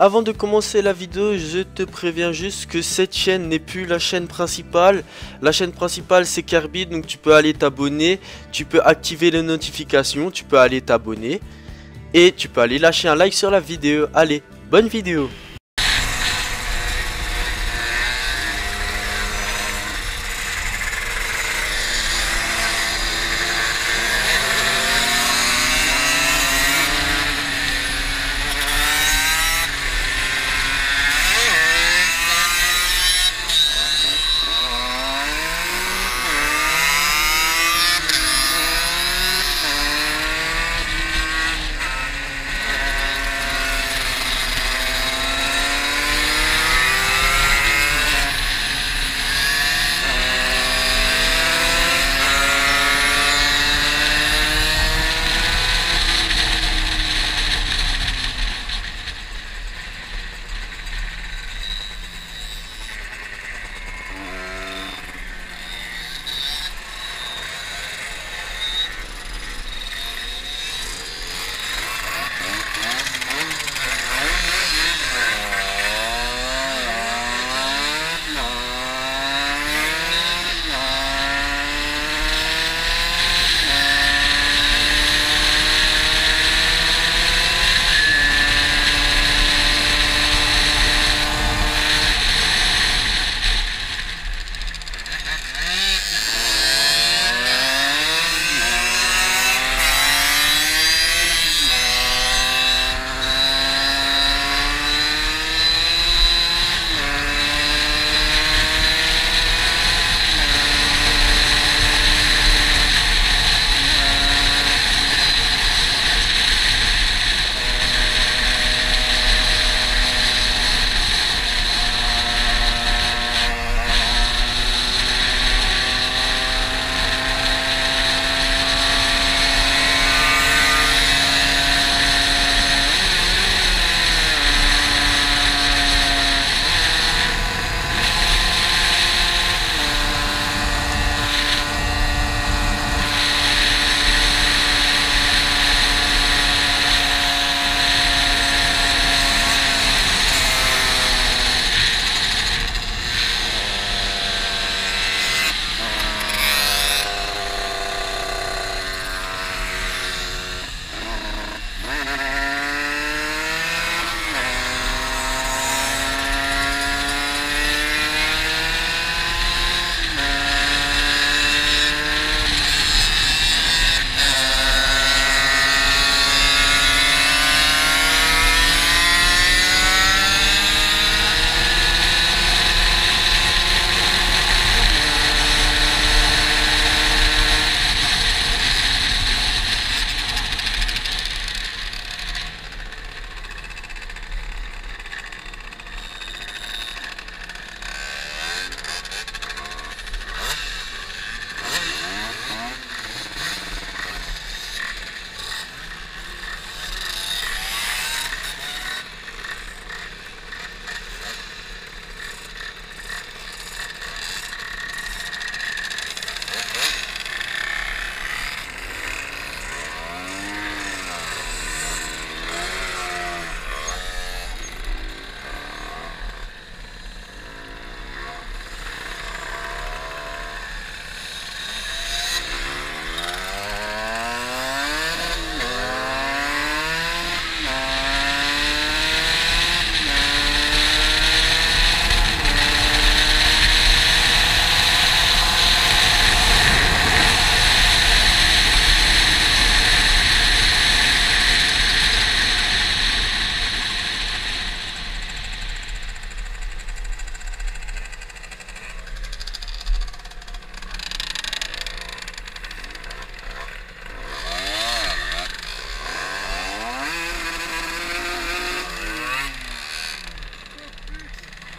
Avant de commencer la vidéo, je te préviens juste que cette chaîne n'est plus la chaîne principale. La chaîne principale c'est Kirby, donc tu peux aller t'abonner, tu peux activer les notifications, tu peux aller t'abonner. Et tu peux aller lâcher un like sur la vidéo. Allez, bonne vidéo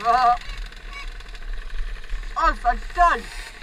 Oh, I've.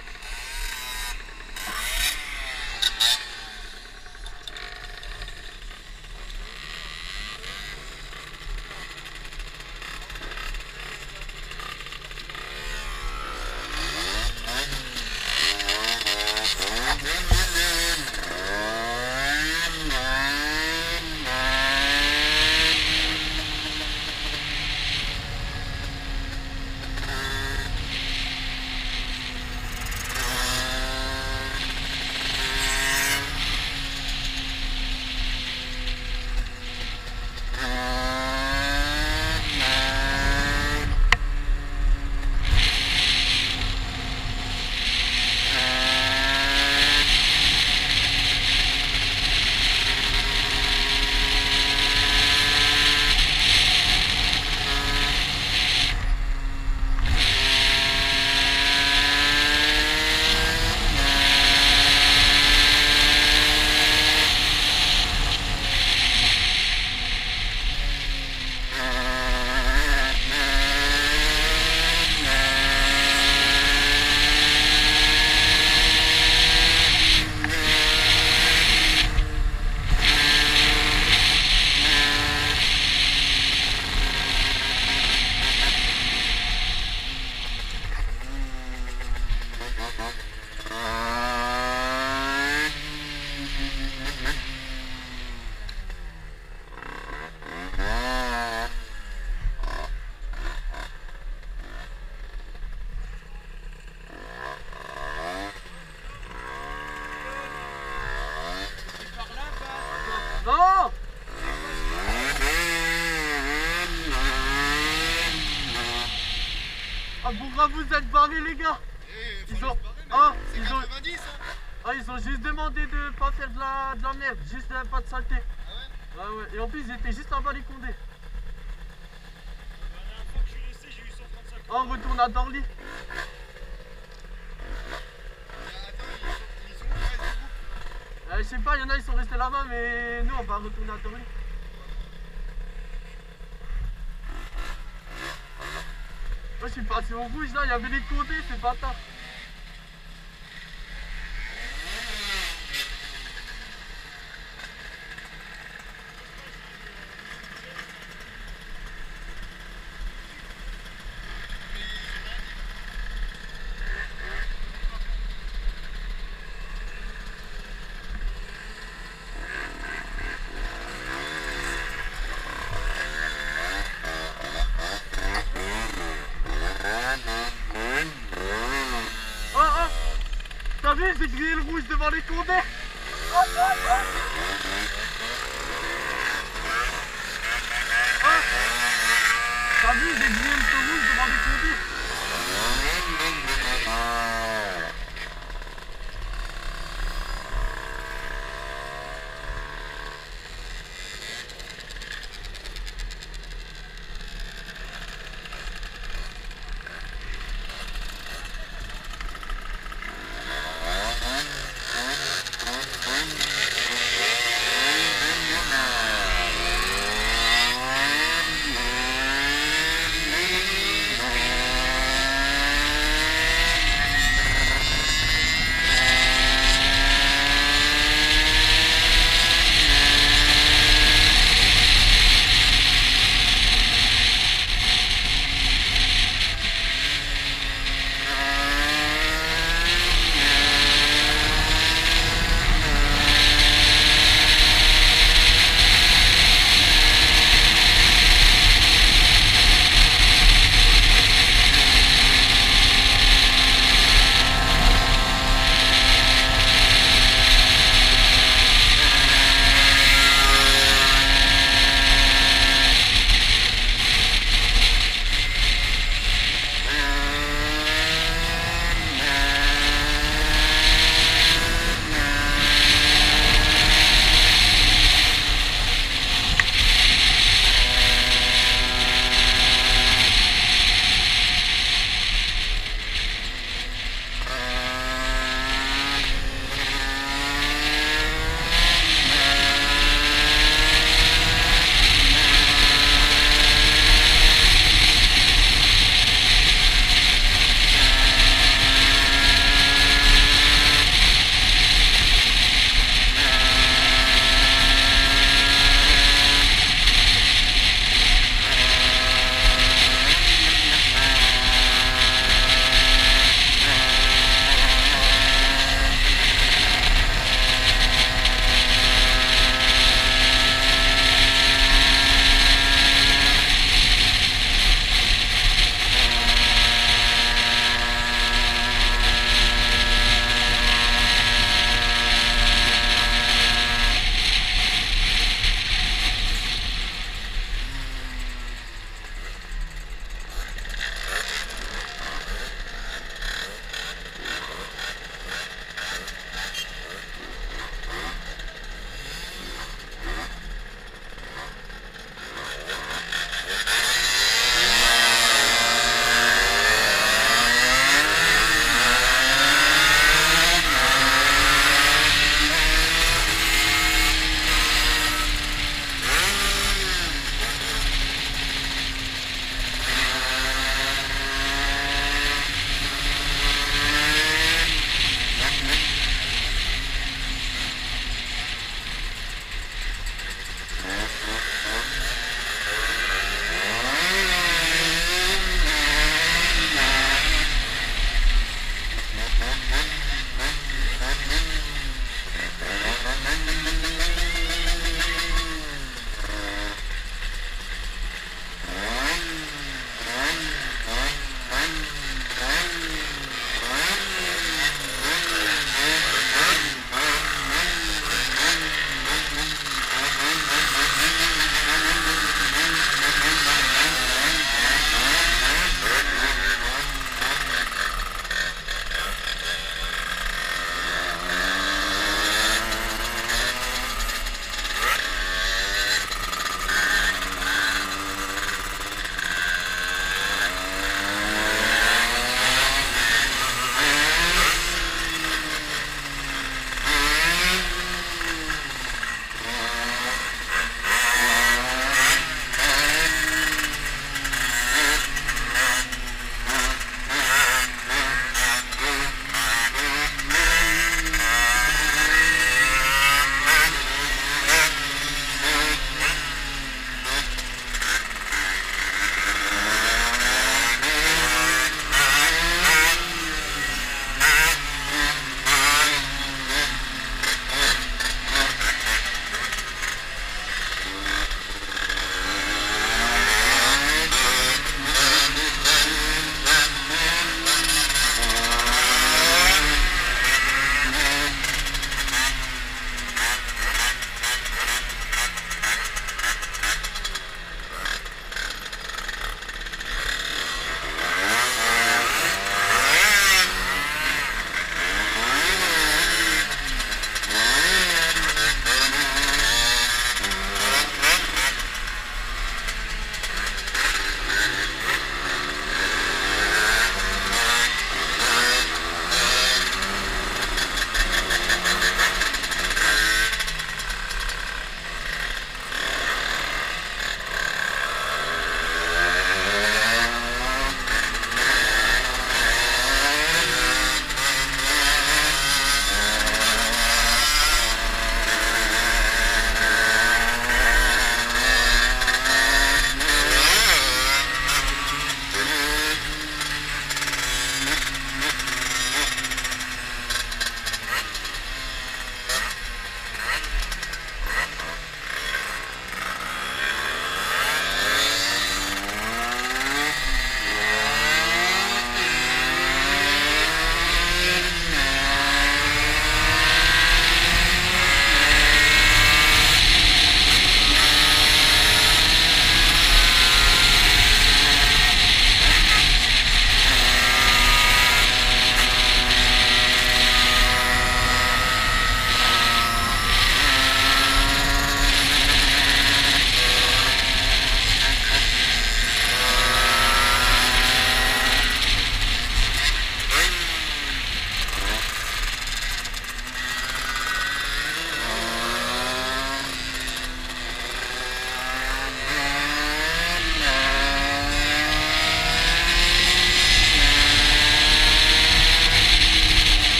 Ah pourquoi vous êtes barrés les gars Eh, Ils faut ont- barrer, Ah, ils ont- 90 hein Ah ils ont juste demandé de pas faire de la, de la merde, juste euh, pas de saleté. Ah ouais et en plus ils étaient juste là-bas les condés. La dernière fois que je suis resté, j'ai eu 135 Ah on retourne à Dorly. Ils ils Euh, je sais pas, il y en a ils sont restés là-bas mais nous on va retourner à Dorly. Moi je suis passé au rouge là, il y avait les condés, c'est pas tard. Ah ah Grillé le rouge devant les condés Ah T'as vu, j'ai grillé le rouge devant les condés